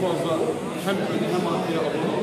Çok fazla hem ön hem arkaya abone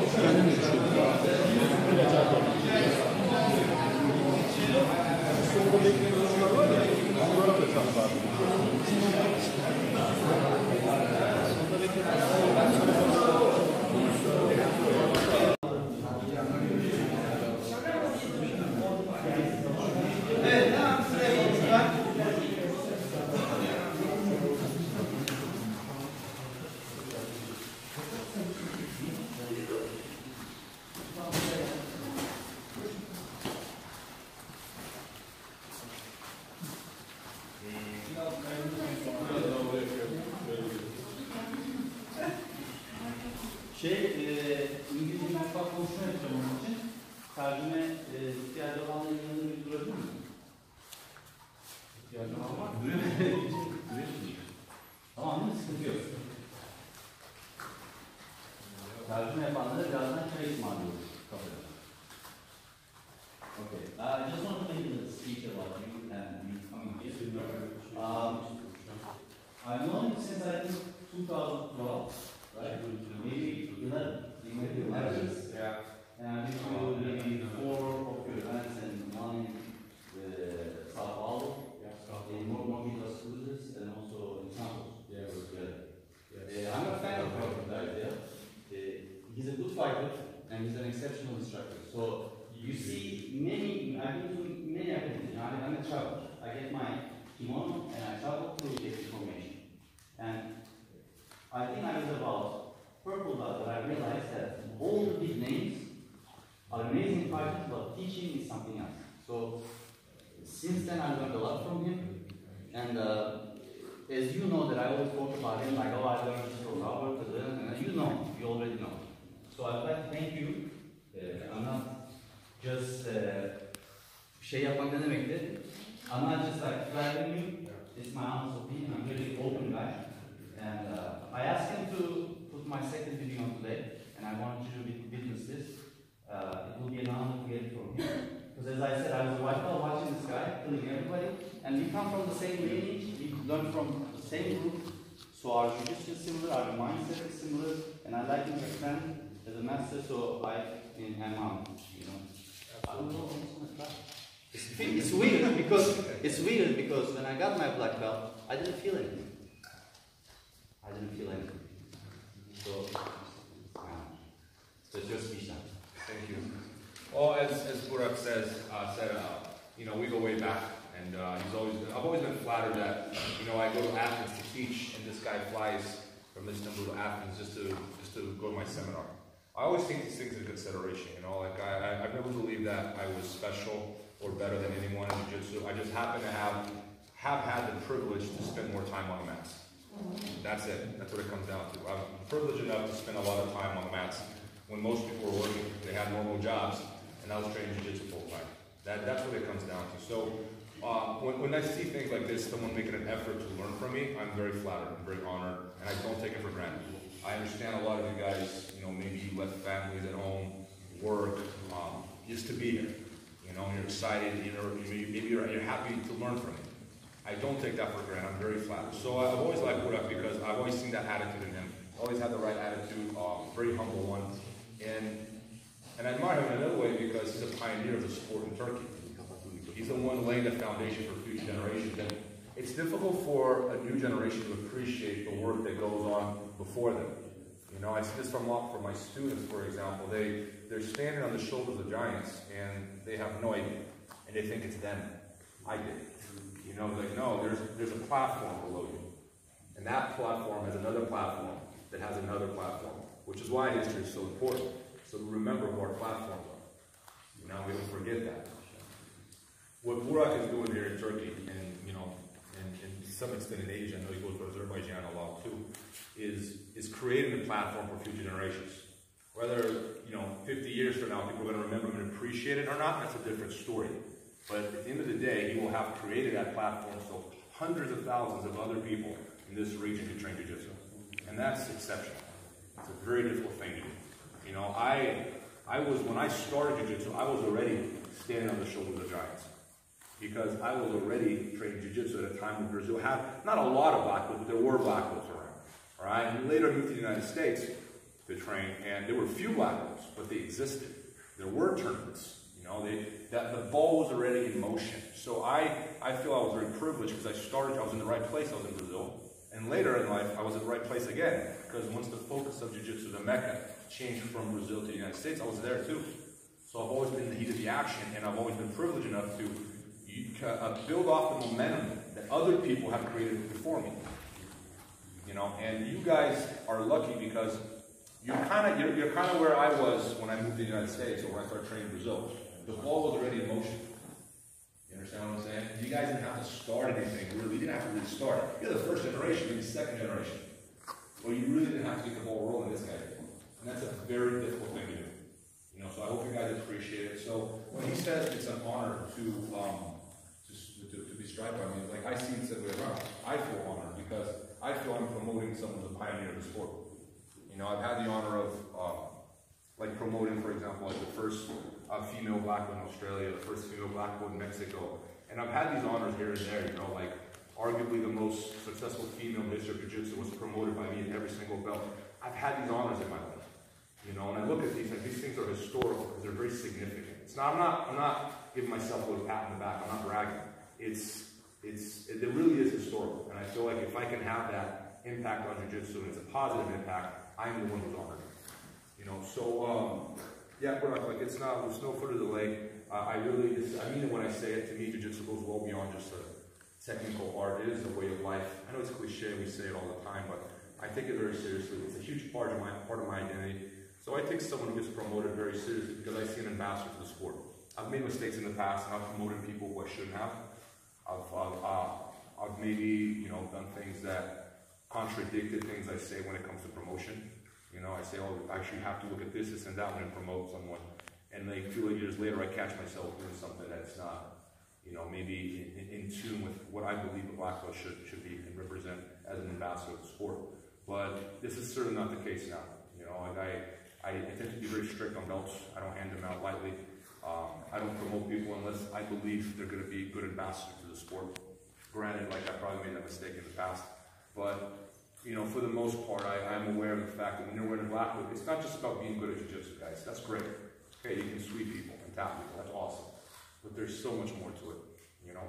as you know that I always talk about him, like, oh, I learned this from Robert, and you know, you already know. So I'd like to thank you. Uh, I'm not just uh, şey yapmak ne demekti? I'm not just like flattering you. It's my honest opinion. I'm really open guy. And uh, I asked him to put my second video on today, and I want you to wit- witness this. Uh, it will be an honor to get it from him. Because as I said, I was a white belt watching this guy, killing everybody, and we come from the same lineage, learn from the same group, so our jiu-jitsu is similar, our mindset is similar, and I like him as friend, as a master, so I am honored, you know. I don't know. It's, it's weird because it's weird because when I got my black belt, I didn't feel anything. I didn't feel anything. So, so it's your. Thank you. Well, as, as Burak says, uh, said, uh, you know, we go way back, and uh, he's always been, I've always been flattered that, you know, I go to Athens to teach, and this guy flies from Istanbul to Athens just to, just to go to my seminar. I always take these things in consideration, you know, like I, I, I've never believed that I was special or better than anyone in Jiu-Jitsu. I just happen to have, have had the privilege to spend more time on the mats. That's it. That's what it comes down to. I'm privileged enough to spend a lot of time on the mats when most people were working, they had normal jobs, and I was training jiu-jitsu full time. That, that's what it comes down to. So uh, when, when I see things like this, someone making an effort to learn from me, I'm very flattered, I'm very honored, and I don't take it for granted. I understand a lot of you guys, you know, maybe you left families at home, work, um, just to be here. You know, you're excited, you know, maybe you're, you're happy to learn from me. I don't take that for granted. I'm very flattered. So I've always liked Burak because I've always seen that attitude in him. Always had the right attitude, uh, very humble one. And and I admire him in another way because he's a pioneer of the sport in Turkey. He's the one laying the foundation for future generations. And it's difficult for a new generation to appreciate the work that goes on before them. You know, I see this from lot from my students, for example. They they're standing on the shoulders of giants and they have no idea. And they think it's them. I did. You know, like no, there's there's a platform below you. And that platform has another platform that has another platform, which is why history is so important. So remember who our platforms are. You know, we don't forget that. What Burak is doing here in Turkey, and you know, and, and to some extent in Asia, I know he goes to Azerbaijan a lot too, is, is creating a platform for future generations. Whether, you know, 50 years from now, people are going to remember him and appreciate it or not, that's a different story. But at the end of the day, he will have created that platform so hundreds of thousands of other people in this region can train Jiu-Jitsu. And that's exceptional. It's a very difficult thing to do. You know, I, I was, when I started Jiu-Jitsu, I was already standing on the shoulders of giants. Because I was already training Jiu-Jitsu at a time when Brazil had not a lot of black belts, but there were black belts around. Right? And later I moved to the United States to train, and there were few black belts, but they existed. There were tournaments. You know, they, that the ball was already in motion. So I, I feel I was very privileged because I started, I was in the right place, I was in Brazil. And later in life, I was in the right place again. Because once the focus of Jiu-Jitsu, the Mecca, changed from Brazil to the United States, I was there too. So I've always been in the heat of the action, and I've always been privileged enough to uh, build off the momentum that other people have created before me. You know, and you guys are lucky because you're kind of you're, you're kind of where I was when I moved to the United States or when I started training in Brazil. The ball was already in motion. You understand what I'm saying? You guys didn't have to start anything, really. You didn't have to really start. You're the first generation, maybe second generation. Well, you really didn't have to get the ball rolling this guy. And that's a very difficult thing to do. You know, so I hope you guys appreciate it. So when he says it's an honor to um, to, to, to by me, like I see it said way around. I feel honored because I feel I'm promoting someone who's a pioneer of the sport. You know, I've had the honor of uh, like promoting, for example, like the first uh, female black belt in Australia, the first female black belt in Mexico. And I've had these honors here and there, you know, like arguably the most successful female history of Jiu-Jitsu was promoted by me in every single belt. I've had these honors in my life. You know, and I look at these, like these things are historical because they're very significant. It's not, I'm not, I'm not giving myself a little pat in the back. I'm not bragging. It's, it's, it, really is historical. And I feel like if I can have that impact on Jiu-Jitsu and it's a positive impact, I'm the one who's honored. You know, so, um, yeah, but like it's not, there's no further delay. Uh, I really, I mean it when I say it. To me, Jiu-Jitsu goes well beyond just a technical art. It is a way of life. I know it's cliche, we say it all the time, but I take it very seriously. It's a huge part of my, part of my identity. So I take someone who gets promoted very seriously because I see an ambassador to the sport. I've made mistakes in the past and I've promoted people who I shouldn't have. I've, I've, uh, I've maybe, you know, done things that contradicted things I say when it comes to promotion. You know, I say, oh, I actually have to look at this, this, and that when I promote someone. And a few years later, I catch myself doing something that's not, you know, maybe in, in tune with what I believe a black belt should, should be and represent as an ambassador of the sport. But this is certainly not the case now. You know, like I, I, tend to be very strict on belts. I don't hand them out I don't promote people unless I believe they're going to be good ambassadors to the sport. Granted, like I probably made that mistake in the past, but you know, for the most part, I, I'm aware of the fact that when you're wearing a black belt, it's not just about being good at jiu-jitsu, guys. That's great. Okay, you can sweep people and tap people. That's awesome. But there's so much more to it, you know?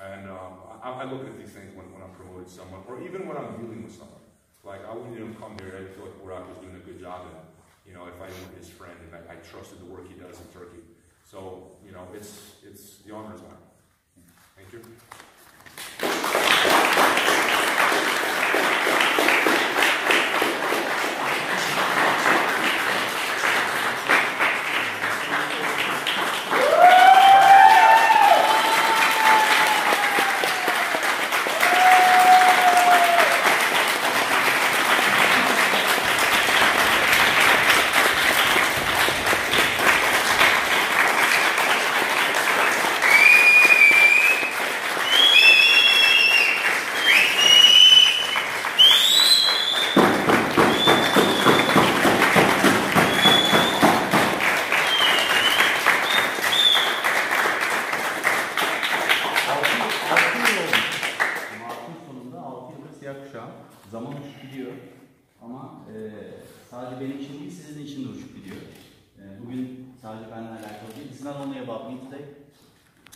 And um, I, I, look at these things when, when I'm promoting someone, or even when I'm dealing with someone. Like, I wouldn't even come here, I feel like Burak is doing a good job, and, you know, if I knew his friend and I, I trusted the work he does in Turkey. So, you know, it's, it's, the is mine. Thank you. şu an. Zaman uçup gidiyor. Ama e, sadece benim için değil, sizin için de uçup gidiyor. E, bugün sadece benimle alakalı değil. It's not only about me today.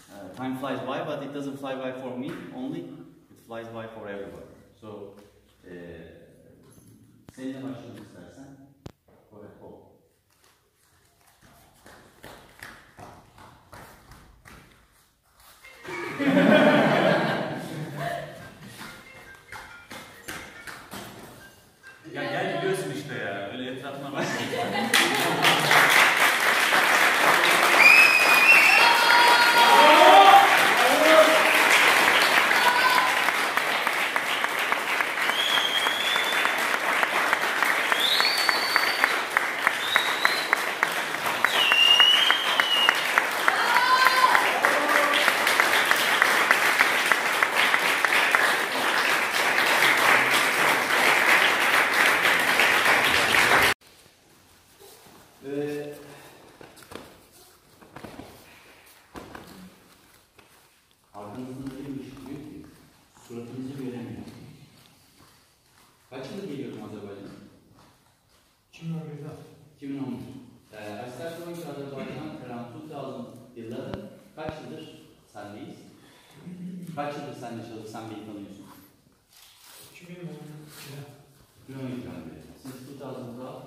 Uh, time flies by, but it doesn't fly by for me only. It flies by for everyone. So, e, seninle başlayalım istersen. 2011. E, ee, Aksel Koyuncu Azerbaycan around 2000 yılları kaç yıldır sendeyiz? Kaç yıldır sen yaşadın, sen beni tanıyorsun? 2010 yılında. 2010 yılında. Since 2000 da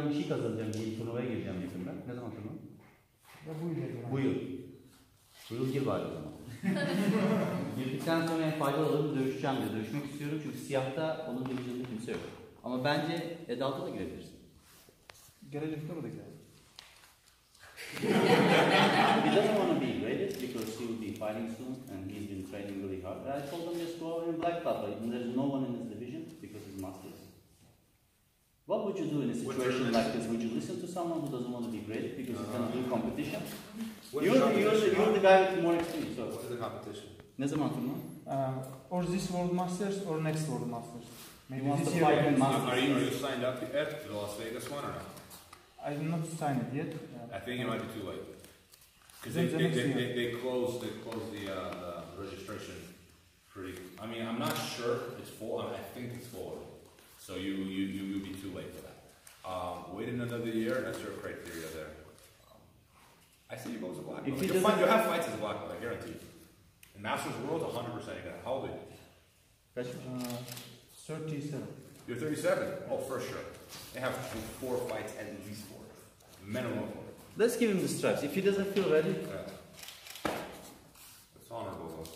ben bir şey kazanacağım diye turnuvaya gireceğim yakında. Ne zaman turnuva? Ve bu ile Bu yıl. Bu yıl gir bari o zaman. Girdikten sonra en faydalı olanı dövüşeceğim diyor. Dövüşmek istiyorum çünkü siyahta onun division'da kimse yok. Ama bence Edalt'a da girebilirsin. Gelecekte o da gelecek. he doesn't want to be graded because he will be fighting soon and he's been training really hard. And I told him just go in black belt, there's no one in his division because he's masters. What would you do in a situation like this? Would you listen to someone who doesn't want to be graded because he's going to do competition? What You're, is the- you're, the, you're the guy with more experience. So. What is the competition? Ne zaman turnuva? Uh, or this World Masters or next World Masters. Maybe wants this to year. fight Masters. Are you, are you signed up yet to the Las Vegas one or not? I did not sign it yet. Uh, I think it might be too late. Because they, Then the they, they, they, they close they close the, uh, the registration pretty. I mean, I'm not sure it's full. I, mean, I think it's full. So you you you will be too late for that. Um, wait another year. That's your criteria there. Um, I see you go as a black If belt. he You'll, doesn't- you'll have fights as a black belt. I guarantee. you. In Masters World, 100 percent. You got. How old are you? Uh, 37. You're 37. Oh, for sure. They have four fights at least four, minimum four. Let's give him the stripes. If he doesn't feel ready, Yeah. It's honorable. though.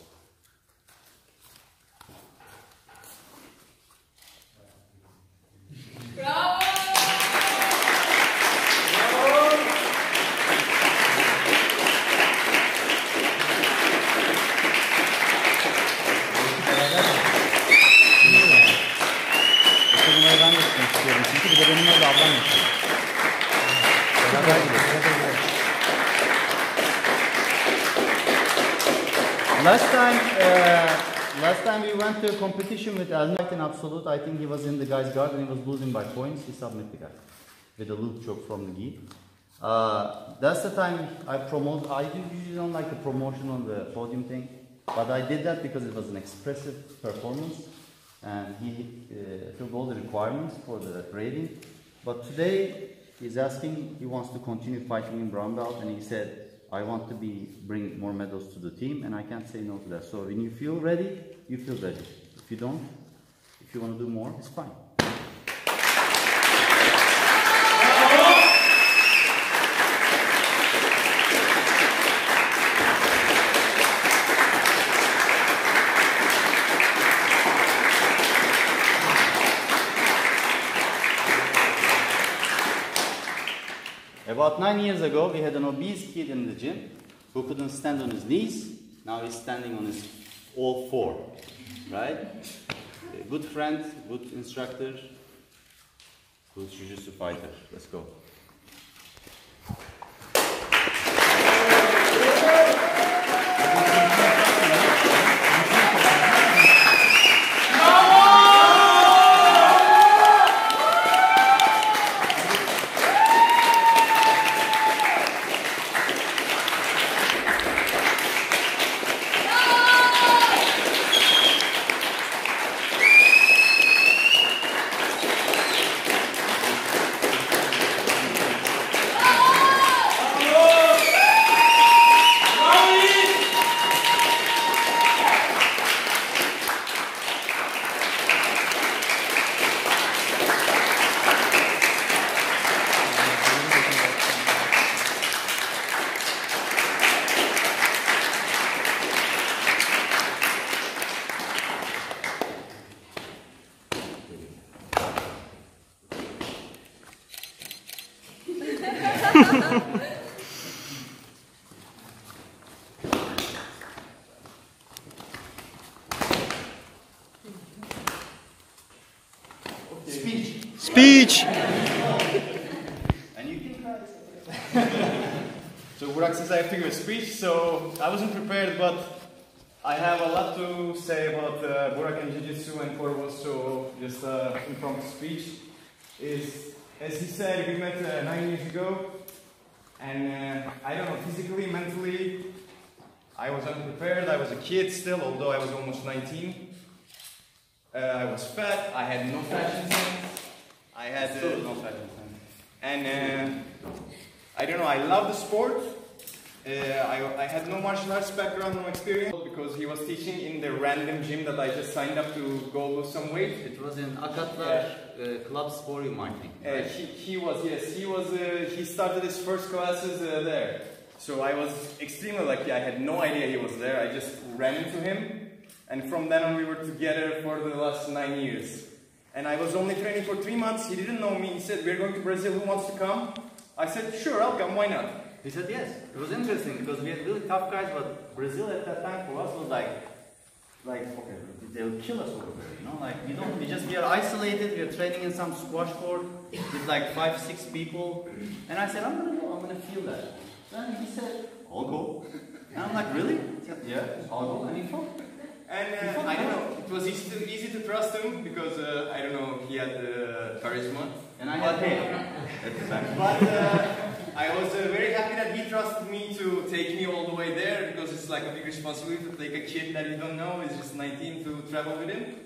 bu turnuvaya ben de gitmek istiyorum. Çünkü bir de benim orada ablam yaşıyor. Beraber gidelim. Last time, uh, last time we went to a competition with Almight in Absolute. I think he was in the guy's guard and he was losing by points. He submitted the guy with a loop choke from the gi. Uh, that's the time I promote. I usually don't like the promotion on the podium thing, but I did that because it was an expressive performance, and he uh, took all the requirements for the rating. But today he's asking, he wants to continue fighting in brown belt, and he said, I want to be bring more medals to the team, and I can't say no to that. So when you feel ready, you feel ready. If you don't, if you want to do more, it's fine. About nine years ago, we had an obese kid in the gym who couldn't stand on his knees. Now he's standing on his all four, right? Good friend, good instructor, good jiu-jitsu fighter. Let's go. Speech. And you can. So Burak says I have to give a speech, so I wasn't prepared, but I have a lot to say about uh, Burak and Jiu-Jitsu and Corvo, so just uh, impromptu speech is, as he said, we met uh, nine years ago, and uh, I don't know, physically, mentally, I was unprepared, I was a kid still, although I was almost 19. Uh, I was fat, I had no fashion sense, I had... Uh, no and uh, I don't know, I love the sport. Uh, I, I had no martial arts background, no experience, because he was teaching in the random gym that I just signed up to go lose some weight. It was in Akatlar uh, Club Sporium, I think. Uh, he, he was, yes, he was, uh, he started his first classes uh, there. So I was extremely lucky, I had no idea he was there, I just ran into him. And from then on we were together for the last nine years. And I was only training for three months, he didn't know me, he said, we're going to Brazil, who wants to come? I said, sure, I'll come, why not? He said yes. It was interesting because we had really tough guys, but Brazil at that time for us was like, like okay, they'll kill us over there. You know, like you don't, we just we are isolated. We are training in some squash court with like five, six people, and I said I'm gonna go. I'm gonna feel that. Then he said, I'll go. And I'm like, really? Yeah, I'll go. And he fought. And uh, I don't know, it was easy to, easy to trust him because uh, I don't know, he had the charisma. And I had But- hair at the time. But uh, I was uh, very happy that he trusted me to take me all the way there because it's like a big responsibility to take a kid that you don't know, is just 19, to travel with him.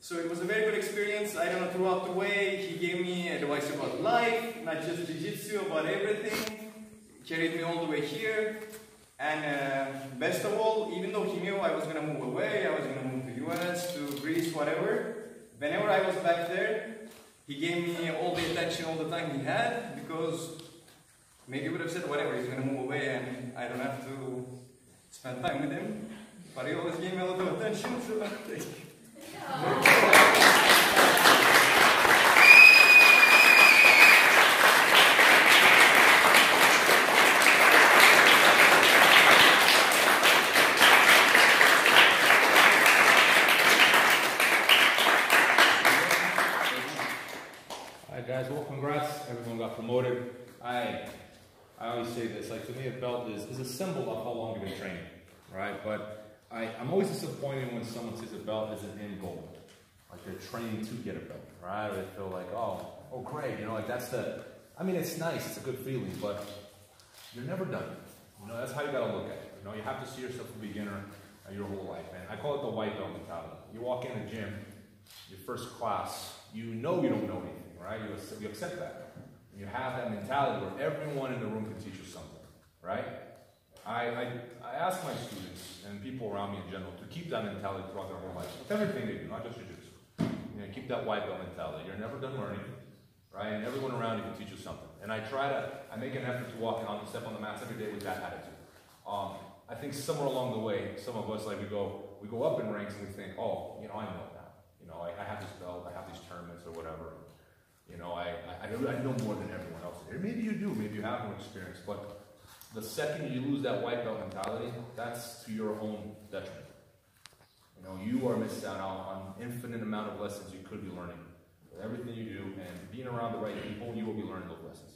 So it was a very good experience. I don't know, throughout the way, he gave me advice about life, not just jiu-jitsu, about everything. Carried me all the way here. And uh, best of all, even though he knew I was gonna move away, I was gonna move to US, to Greece, whatever, whenever I was back there, he gave me all the attention all the time he had because maybe he would have said whatever, he's gonna move away and I don't have to spend time with him. But he always gave me a lot of attention, so thank you. All right, guys. Well, congrats. Everyone got promoted. I, I always say this. Like to me, a belt is, is a symbol of how long you've been training, right? But I, I'm always disappointed when someone says a belt is an end goal, like they're training to get a belt, right? They feel like, oh, oh, great, you know, like that's the. I mean, it's nice. It's a good feeling, but you're never done. You know, that's how you gotta look at it. You know, you have to see yourself a beginner uh, your whole life, man. I call it the white belt mentality. You walk in the gym, your first class, you know you don't know anything, right? You, you accept that. You have that mentality where everyone in the room can teach you something, right? I, I, I ask my students and people around me in general to keep that mentality throughout their whole life, with everything they do, not just jiu-jitsu. You know, keep that white belt mentality. You're never done learning, right? And everyone around you can teach you something. And I try to, I make an effort to walk on, step on the mats every day with that attitude. Um, I think somewhere along the way, some of us like we go, we go up in ranks and we think, oh, you know, I know now. You know, I, I have this belt, I have these tournaments or whatever. You know, I, I, I know- more than everyone else here. Maybe you do, maybe you have more experience, but the second you lose that white belt mentality, that's to your own detriment. You know, you are missing out on infinite amount of lessons you could be learning. With everything you do and being around the right people, you will be learning those lessons.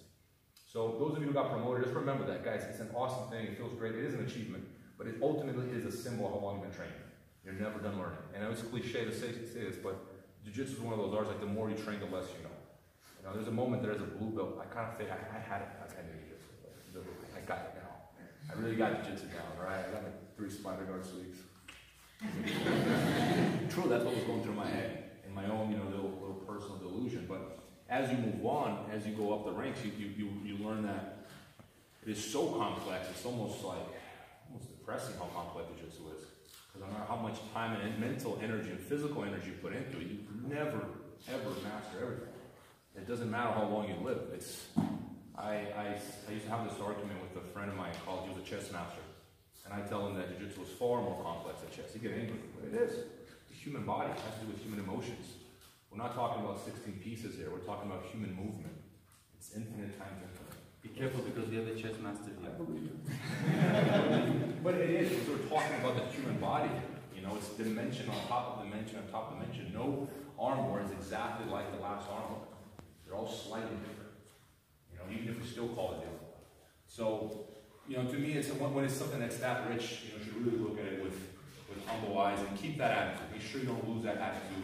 So those of you who got promoted, just remember that, guys. It's an awesome thing. It feels great. It is an achievement, but it ultimately is a symbol of how long you've been training. You're never done learning. And I know it's cliche to say, say this, but jiu-jitsu is one of those arts. Like the more you train, the less you know. You know, there's a moment there as a blue belt. I kind of think I, I had it. I it jiu-jitsu. but literally, I got it now. I really got jiu-jitsu down. All right, I got like three spider guard sweeps. True, that's what was going through my head in my own, you know, little, little personal delusion. But as you move on, as you go up the ranks, you, you, you, you learn that it is so complex. It's almost like almost depressing how complex jiu-jitsu is. Because no matter how much time and mental energy and physical energy you put into it, you never ever master everything. It doesn't matter how long you live. It's I, I, I used to have this argument with a friend of mine called. He was a chess master. And I tell him that jiu-jitsu is far more complex than chess. He get angry, but it is. The human body has to do with human emotions. We're not talking about 16 pieces here. We're talking about human movement. It's infinite times infinite. Be careful because we have a chess master here. I believe it. but it is, because we're talking about the human body. You know, it's dimension on top of dimension on top of dimension. No armbar is exactly like the last armbar. They're all slightly different. You know, even if we still call it different. So, you know, to me, it's a, when it's something that's that rich, you know, you should really look at it with, with humble eyes and keep that attitude. Make sure you don't lose that attitude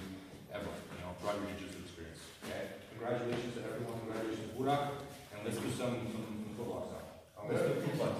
ever. You know, throughout your jiu-jitsu experience. Okay? Congratulations to everyone. Congratulations, to Burak. And let's do some, some, some football now. Let's do football.